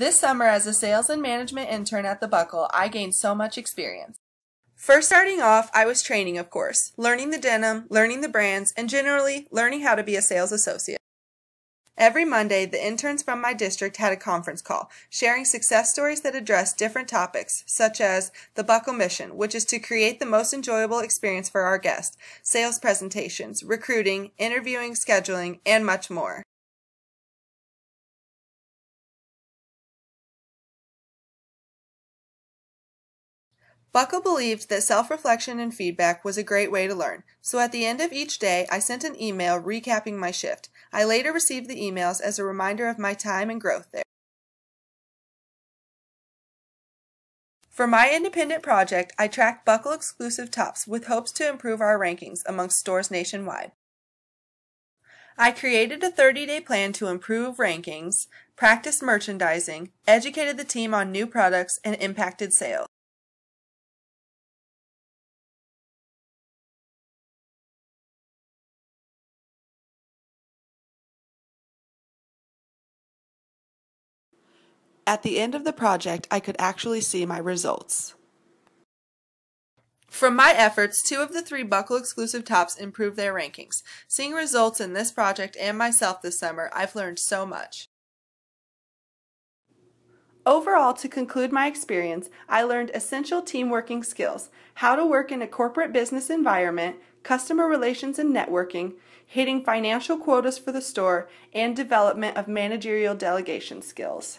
This summer as a sales and management intern at the Buckle, I gained so much experience. First starting off, I was training, of course, learning the denim, learning the brands, and generally learning how to be a sales associate. Every Monday, the interns from my district had a conference call, sharing success stories that addressed different topics, such as the Buckle mission, which is to create the most enjoyable experience for our guests, sales presentations, recruiting, interviewing, scheduling, and much more. Buckle believed that self-reflection and feedback was a great way to learn, so at the end of each day I sent an email recapping my shift. I later received the emails as a reminder of my time and growth there. For my independent project, I tracked Buckle exclusive tops with hopes to improve our rankings amongst stores nationwide. I created a 30-day plan to improve rankings, practiced merchandising, educated the team on new products, and impacted sales. At the end of the project, I could actually see my results. From my efforts, two of the three Buckle exclusive tops improved their rankings. Seeing results in this project and myself this summer, I've learned so much. Overall, to conclude my experience, I learned essential team working skills, how to work in a corporate business environment, customer relations and networking, hitting financial quotas for the store, and development of managerial delegation skills.